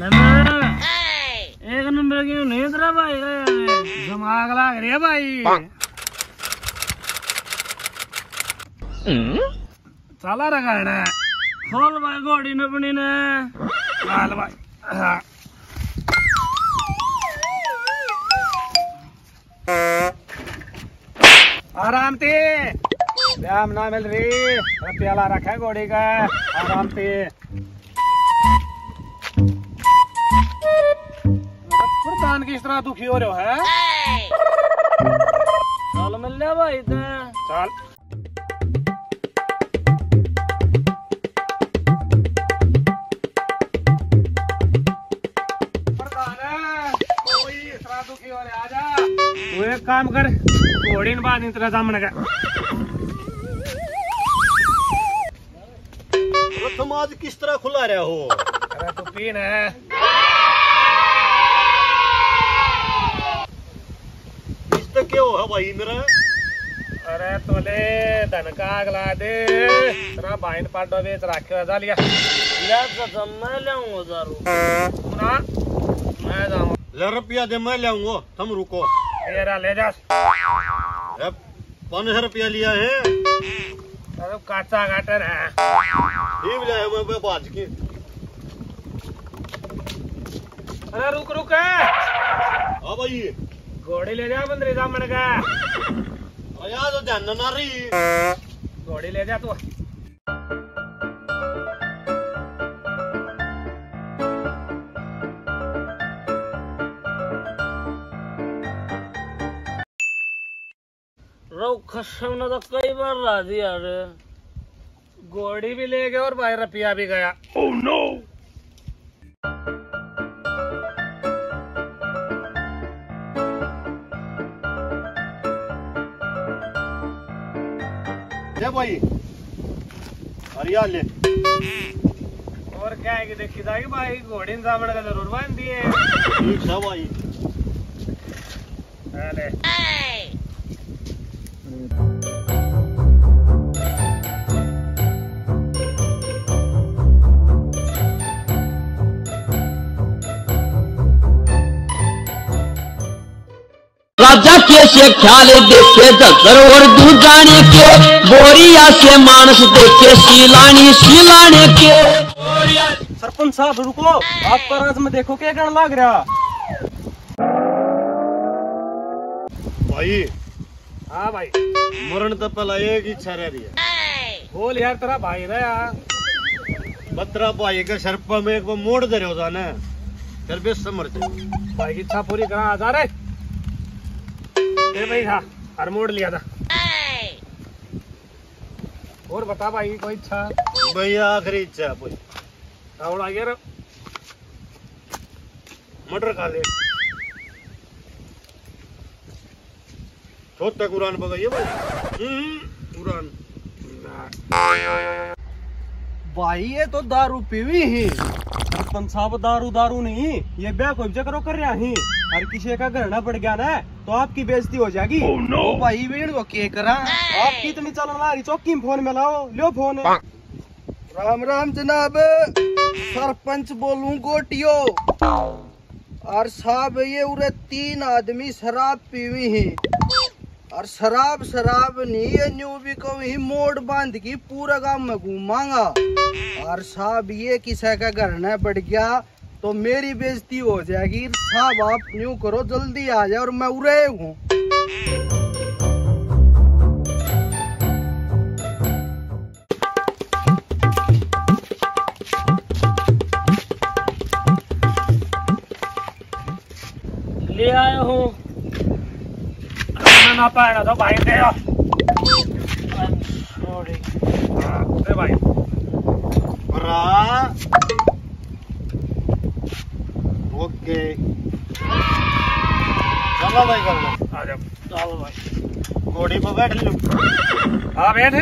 Number एक number क्यों नहीं तेरा भाई दिमाग लाग रही है भाई। चला रखा है ना खोल भाई घोड़ी ने अपनी ने। चल भाई। आराम से व्यायाम ना मिल रही। प्याला रखा है घोड़ी का। आराम से प्रधान किस तरह दुखी हो रहे हो है? चल मिल जा भाई चल। इस तरह दुखी हो रहे आजा तू एक काम कर घोड़ी ने बाद इतना सामने का तुम आज किस तरह खुला रहे हो? अरे तू पीन है। क्या हो भाई मेरा? अरे तोले धन का अगला दे। तेरा भाई ने पाडो बेच रखे हो जा लिया। ले कसम मैं लाऊँगा दारू। सुना मैं जाऊँ। ले रुपया दे मैं ले आऊँगा तुम रुको। तेरा ले जा। ए, पाँच सौ रुपया लिया है। अरे काचा काटन है। ठीक ले मैं मैं बाज की। अरे रुक रुक। है हाँ भाई। घोड़ी ले जा बंदरी सामने का। यार तो ध्यान ना रही। घोड़ी ले जा तू। रो कसम ने तो कई बार राज़ी दिया रे घोड़ी भी ले गया और भाई रुपया भी गया। ले भाई अरे यार ले और क्या है कि देखी जाएगी भाई घोड़े सामने का ज़रूर बन दिए ठीक है भाई। अरे। के से ख्याल देखे जतर और दूजाने के बोरिया से मानस देखे सीलानी सीलाने के। सरपंच साहब रुको आपका राज में देखो क्या कहने लग रहा। भाई। हाँ भाई। मरण तो पहला एक इच्छा रह रही है। बोल यार तेरा भाई रहा यार। बतरा भाई के सर पर में एक बार मोड़ दे रहे हो जाने। फिर भी समझ भाई की इच्छा पूरी करा जा रहे फिर भाई था। हर मोड़ लिया था। और बता भाई कोई इच्छा? भैया आखिरी इच्छा है रावण आ गया मटर खा ले। छोटा कुरान बगाइए भाई। हम्म, कुरान। भाई ये तो दारू पीवी ही। सरपंच साहब दारू दारू नहीं ये ब्याह कोई जगह कर रहा ही। हर किसी का गहना पड़ गया ना तो आपकी बेइज्जती हो जाएगी। Oh, no. भाई वीण वो के करा? Hey. आप कितनी चलन हमारी चौकी में फ़ोन में लाओ लो फ़ोन। राम राम जनाब। सरपंच बोलू गोटियो। और साहब ये उरे तीन आदमी शराब पीवी है। और शराब शराब नहीं है न्यू भी कभी मोड़ बाँध की पूरा गाँव में घूमांगा। और साहब, ये किसी का घर न बढ़ गया तो मेरी बेइज्जती हो जाएगी। साहब, आप न्यू करो, जल्दी आ जाए और मैं उरे हूँ। ले आया हूँ। ना पाएगा तो भाई दे सॉरी दे भाई बरा ओके चलो भाई कर लो आ जाओ चल भाई घोड़ी पर बैठ लो हाँ बैठ